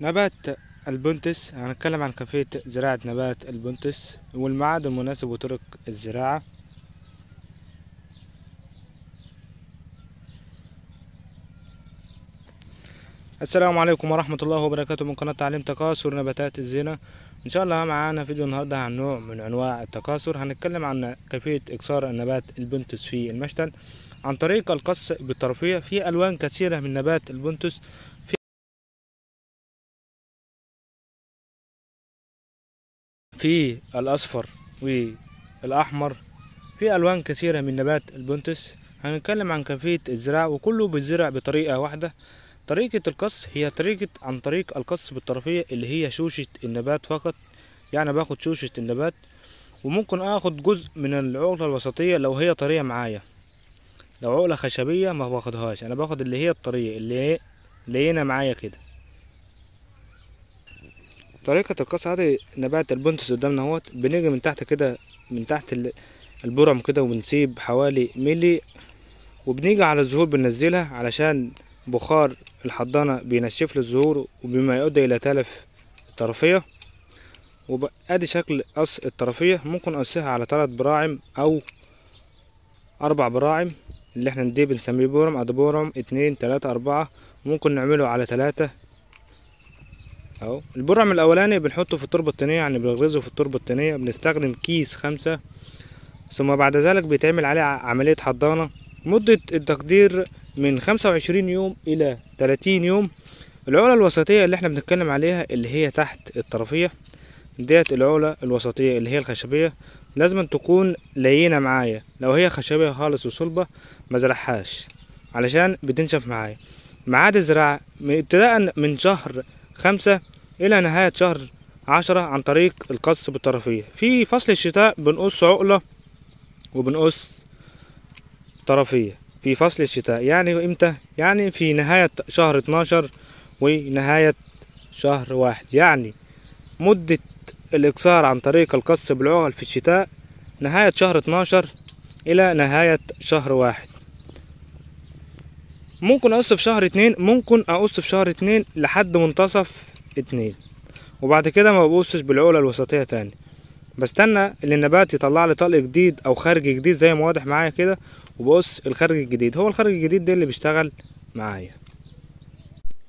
نبات البنتس هنتكلم عن كيفية زراعة نبات البنتس والميعاد المناسب وطرق الزراعة. السلام عليكم ورحمة الله وبركاته. من قناة تعليم تكاثر نباتات الزينة. إن شاء الله معانا فيديو النهاردة عن نوع من أنواع التكاثر. هنتكلم عن كيفية إكسار النبات البنتس في المشتل. عن طريق القص بالطرفية في ألوان كثيرة من نبات البنتس في الأصفر والأحمر في ألوان كثيرة من نبات البنتس. هنتكلم عن كيفية الزراعة وكله بيزرع بطريقة واحدة. طريقة القص هي طريقة عن طريق القص بالطرفية اللي هي شوشة النبات فقط. يعني باخد شوشة النبات وممكن آخد جزء من العقلة الوسطية لو هي طرية معايا. لو عقلة خشبية ما باخدهاش أنا باخد اللي هي الطرية اللي هي لينة معايا كده. طريقة القص هذه نبات البنتس قدامنا اهوت بنيجي من تحت كده من تحت البرم كده وبنسيب حوالي ملي وبنيجي على الزهور بننزلها علشان بخار الحضانة بينشف له الزهور وبما يؤدي إلى تلف الطرفية. وادي شكل قص الطرفية ممكن اقصها على ثلاث براعم أو أربع براعم اللي إحنا دي بنسميه بورم أدي بورم اتنين تلاتة أربعة ممكن نعمله على تلاتة. أهو. البرعم الأولاني بنحطه في التربة الطينية يعني بنغرزه في التربة الطينية بنستخدم كيس خمسة. ثم بعد ذلك بيتعمل عليه عملية حضانة. مدة التقدير من خمسة وعشرين يوم إلى تلاتين يوم. العقلة الوسطية اللي إحنا بنتكلم عليها اللي هي تحت الطرفية ديت العقلة الوسطية اللي هي الخشبية. لازم تكون لينة معايا. لو هي خشبية خالص وصلبة مزرعهاش علشان بتنشف معايا. ميعاد الزراعة ابتداء من شهر خمسة إلى نهاية شهر عشرة عن طريق القص بالطرفية. في فصل الشتاء بنقص عقلة وبنقص طرفية. في فصل الشتاء يعني إمتى؟ يعني في نهاية شهر اتناشر ونهاية شهر واحد. يعني مدة الإكسار عن طريق القص بالعقل في الشتاء نهاية شهر اتناشر إلى نهاية شهر واحد. ممكن أقص في شهر اتنين ممكن أقص في شهر اتنين لحد منتصف اتنين. وبعد كده ما بقصش بالعقلة الوسطية تاني. بستنى إن النبات يطلع لي طلق جديد أو خارج جديد زي ما واضح معايا كده وبقص الخارج الجديد. هو الخارج الجديد ده اللي بيشتغل معايا.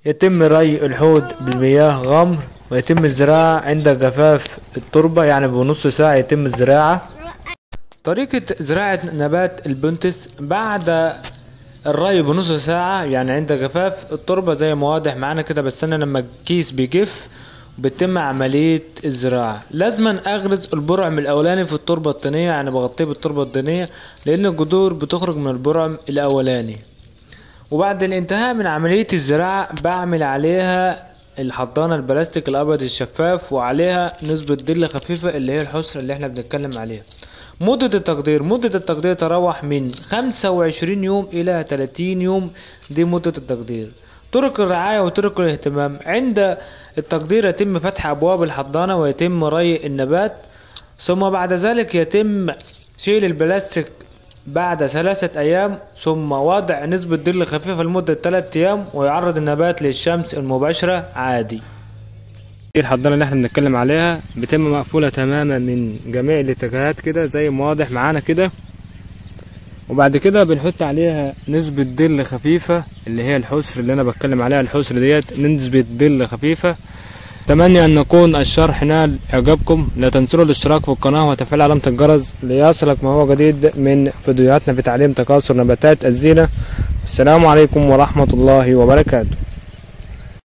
يتم ري الحوض بالمياه غمر ويتم الزراعة عند جفاف التربة يعني بنص ساعة يتم الزراعة. طريقة زراعة نبات البنتس بعد الري بنص ساعة يعني عند جفاف التربة زي ما واضح معانا كده بستنى لما الكيس بيجف بتتم عملية الزراعة. لازما أغرز البرعم الأولاني في التربة الطينية يعني بغطيه بالتربة الطينية لأن الجذور بتخرج من البرعم الأولاني. وبعد الانتهاء من عملية الزراعة بعمل عليها الحضانة البلاستيك الأبيض الشفاف وعليها نسبة ظل خفيفة اللي هي الحسرة اللي إحنا بنتكلم عليها. مدة التقدير مدة التقدير تراوح من خمسة وعشرين يوم إلى تلاتين يوم دي مدة التقدير. طرق الرعاية وطرق الاهتمام. عند التقدير يتم فتح أبواب الحضانة ويتم ري النبات ثم بعد ذلك يتم شيل البلاستيك بعد ثلاثة أيام ثم وضع نسبة ظل خفيفة لمدة ثلاثة أيام ويعرض النبات للشمس المباشرة عادي. الحضانة اللي إحنا بنتكلم عليها؟ بتم مقفولة تماما من جميع الاتجاهات كده زي ما واضح معانا كده. وبعد كده بنحط عليها نسبة ظل خفيفة اللي هي الحسر اللي أنا بتكلم عليها الحسر ديت نسبة ظل خفيفة. أتمنى أن يكون الشرح نال إعجابكم. لا تنسوا الاشتراك في القناة وتفعيل علامة الجرس ليصلك ما هو جديد من فيديوهاتنا في تعليم تكاثر نباتات الزينة. السلام عليكم ورحمة الله وبركاته.